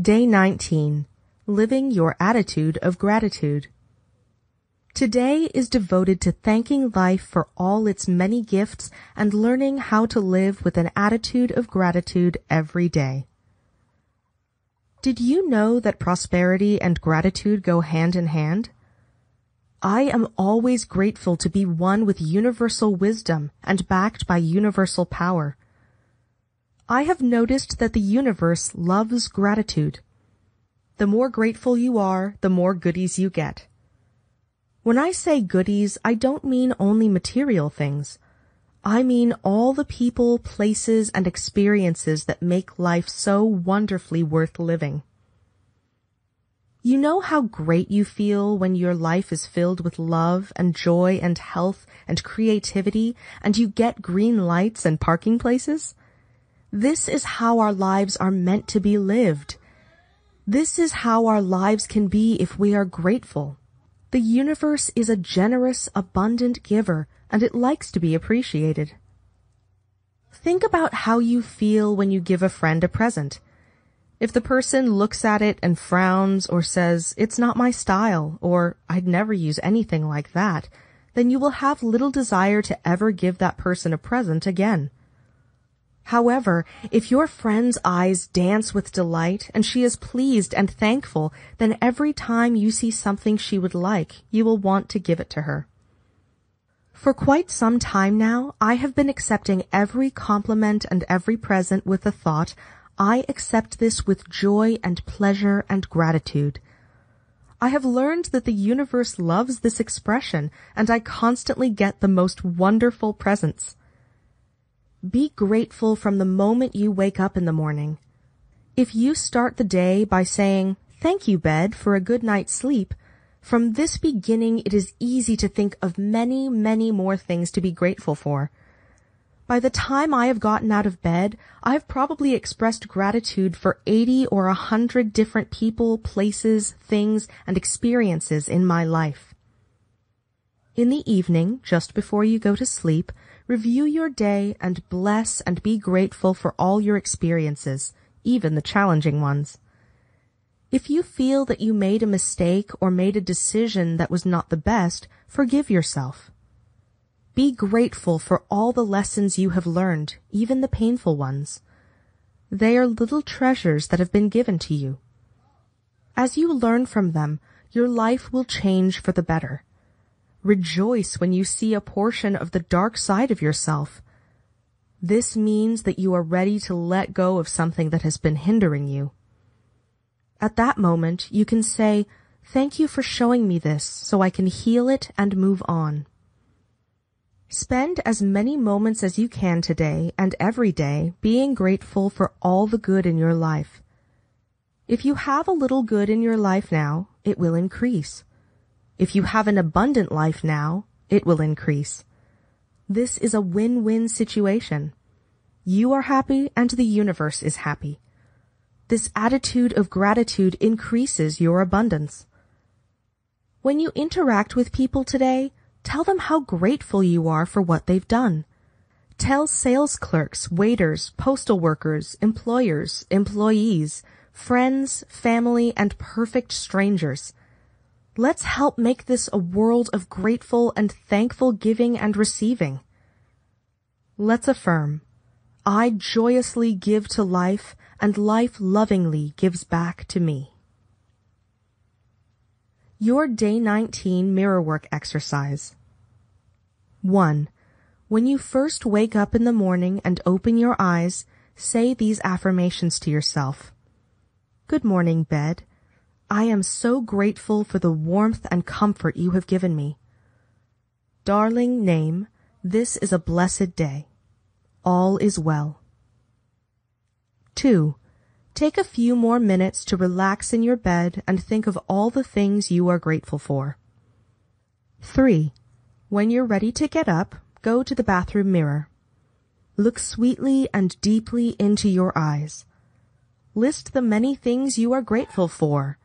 Day 19. Living your attitude of gratitude. Today is devoted to thanking life for all its many gifts and learning how to live with an attitude of gratitude every day. Did you know that prosperity and gratitude go hand in hand? I am always grateful to be one with universal wisdom and backed by universal power. I have noticed that the universe loves gratitude. The more grateful you are, the more goodies you get. When I say goodies, I don't mean only material things. I mean all the people, places, and experiences that make life so wonderfully worth living. You know how great you feel when your life is filled with love and joy and health and creativity and you get green lights and parking places? This is how our lives are meant to be lived. This is how our lives can be if we are grateful. The universe is a generous, abundant giver and it likes to be appreciated. Think about how you feel when you give a friend a present. If the person looks at it and frowns or says, it's not my style, or I'd never use anything like that, then you will have little desire to ever give that person a present again. However, if your friend's eyes dance with delight and she is pleased and thankful, then every time you see something she would like, you will want to give it to her. For quite some time now, I have been accepting every compliment and every present with the thought, I accept this with joy and pleasure and gratitude. I have learned that the universe loves this expression and I constantly get the most wonderful presents. Be grateful from the moment you wake up in the morning. If you start the day by saying, thank you bed for a good night's sleep, from this beginning it is easy to think of many, many more things to be grateful for. By the time I have gotten out of bed, I have probably expressed gratitude for 80 or 100 different people, places, things, and experiences in my life. In the evening, just before you go to sleep, review your day and bless and be grateful for all your experiences, even the challenging ones. If you feel that you made a mistake or made a decision that was not the best, forgive yourself. Be grateful for all the lessons you have learned, even the painful ones. They are little treasures that have been given to you. As you learn from them, your life will change for the better. Rejoice when you see a portion of the dark side of yourself. This means that you are ready to let go of something that has been hindering you. At that moment, you can say, Thank you for showing me this so I can heal it and move on. Spend as many moments as you can today and every day being grateful for all the good in your life. If you have a little good in your life now, it will increase. If you have an abundant life now, it will increase. This is a win-win situation. You are happy and the universe is happy. This attitude of gratitude increases your abundance. When you interact with people today, Tell them how grateful you are for what they've done. Tell sales clerks, waiters, postal workers, employers, employees, friends, family, and perfect strangers. Let's help make this a world of grateful and thankful giving and receiving. Let's affirm, I joyously give to life and life lovingly gives back to me. Your Day 19 Mirror Work Exercise 1. When you first wake up in the morning and open your eyes, say these affirmations to yourself. Good morning, bed. I am so grateful for the warmth and comfort you have given me. Darling name, this is a blessed day. All is well. 2. Take a few more minutes to relax in your bed and think of all the things you are grateful for. 3. When you're ready to get up, go to the bathroom mirror. Look sweetly and deeply into your eyes. List the many things you are grateful for.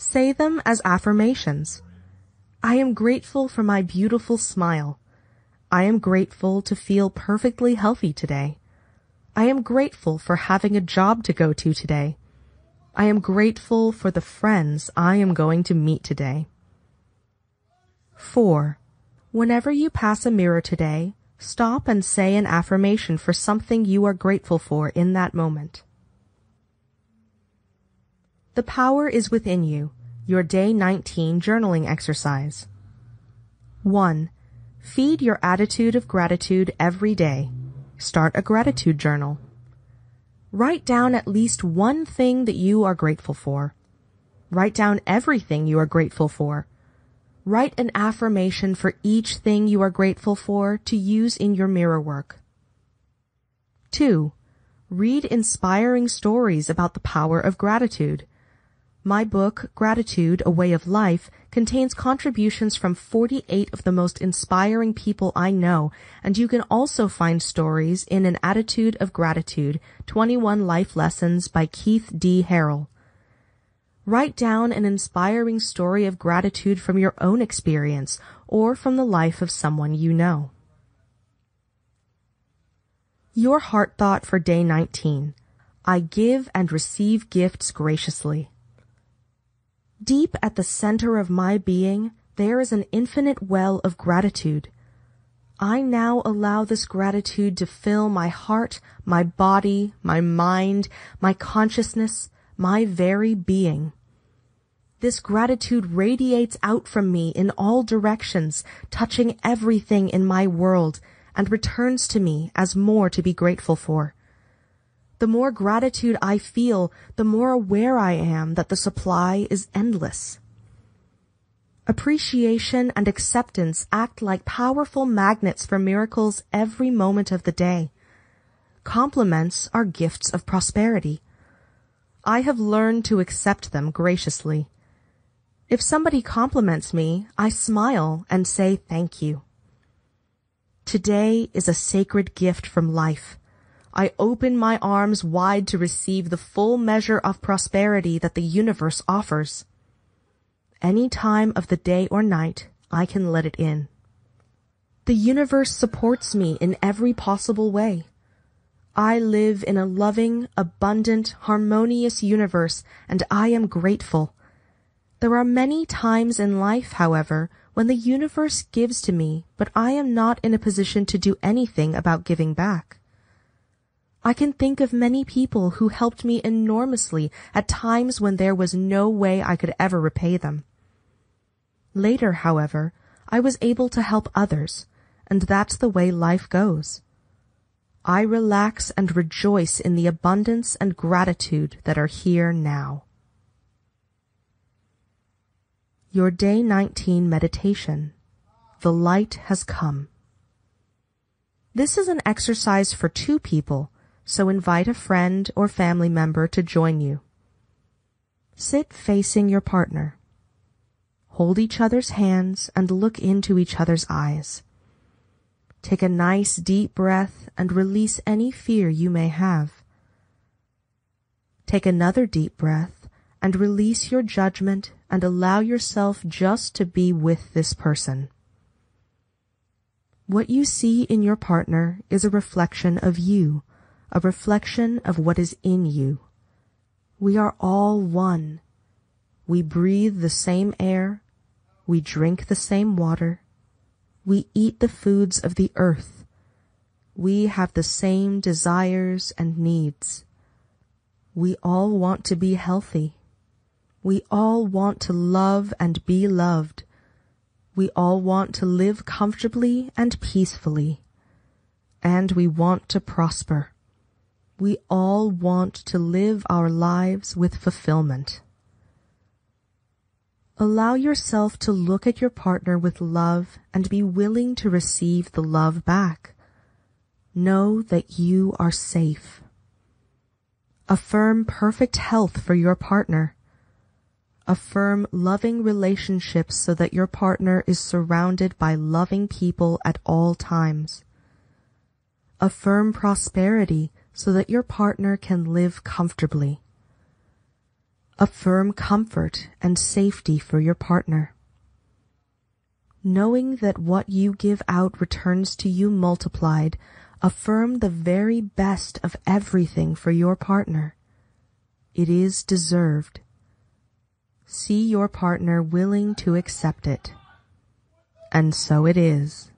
Say them as affirmations. I am grateful for my beautiful smile. I am grateful to feel perfectly healthy today. I am grateful for having a job to go to today. I am grateful for the friends I am going to meet today. 4. Whenever you pass a mirror today, stop and say an affirmation for something you are grateful for in that moment. The power is within you. Your day 19 journaling exercise. 1. Feed your attitude of gratitude every day. Start a gratitude journal. Write down at least one thing that you are grateful for. Write down everything you are grateful for. Write an affirmation for each thing you are grateful for to use in your mirror work. 2. Read inspiring stories about the power of gratitude. My book, Gratitude, A Way of Life, contains contributions from 48 of the most inspiring people I know, and you can also find stories in An Attitude of Gratitude, 21 Life Lessons by Keith D. Harrell. Write down an inspiring story of gratitude from your own experience or from the life of someone you know. Your heart thought for day 19. I give and receive gifts graciously. Deep at the center of my being, there is an infinite well of gratitude. I now allow this gratitude to fill my heart, my body, my mind, my consciousness, my very being. This gratitude radiates out from me in all directions, touching everything in my world, and returns to me as more to be grateful for. The more gratitude I feel, the more aware I am that the supply is endless. Appreciation and acceptance act like powerful magnets for miracles every moment of the day. Compliments are gifts of prosperity. I have learned to accept them graciously. If somebody compliments me, I smile and say thank you. Today is a sacred gift from life. I open my arms wide to receive the full measure of prosperity that the universe offers. Any time of the day or night, I can let it in. The universe supports me in every possible way. I live in a loving, abundant, harmonious universe, and I am grateful. There are many times in life, however, when the universe gives to me, but I am not in a position to do anything about giving back. I can think of many people who helped me enormously at times when there was no way I could ever repay them. Later, however, I was able to help others, and that's the way life goes. I relax and rejoice in the abundance and gratitude that are here now. Your Day 19 Meditation The Light Has Come. This is an exercise for two people so invite a friend or family member to join you. Sit facing your partner. Hold each other's hands and look into each other's eyes. Take a nice deep breath and release any fear you may have. Take another deep breath and release your judgment and allow yourself just to be with this person. What you see in your partner is a reflection of you a reflection of what is in you. We are all one. We breathe the same air. We drink the same water. We eat the foods of the earth. We have the same desires and needs. We all want to be healthy. We all want to love and be loved. We all want to live comfortably and peacefully. And we want to prosper. We all want to live our lives with fulfillment. Allow yourself to look at your partner with love and be willing to receive the love back. Know that you are safe. Affirm perfect health for your partner. Affirm loving relationships so that your partner is surrounded by loving people at all times. Affirm prosperity so that your partner can live comfortably. Affirm comfort and safety for your partner. Knowing that what you give out returns to you multiplied, affirm the very best of everything for your partner. it is deserved. See your partner willing to accept it. And so it is.